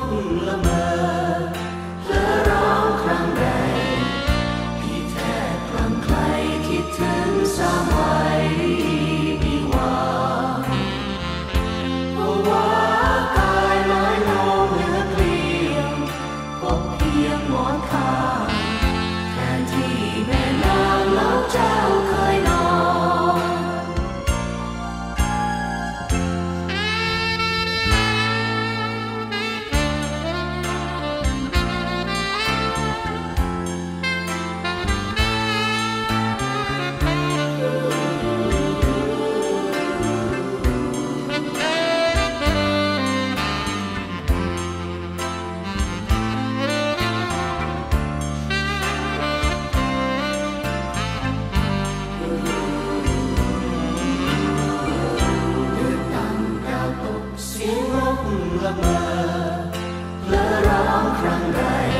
Oh. là mình. from the dead.